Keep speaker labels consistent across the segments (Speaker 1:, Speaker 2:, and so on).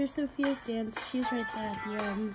Speaker 1: Here's Sophia's dance. She's right there at the end.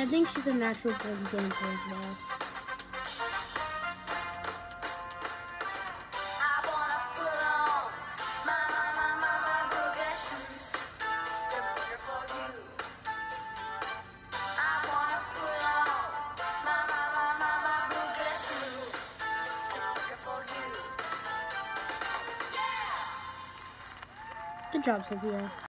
Speaker 1: I think she's a natural born dancer as well. Good job, Sophia.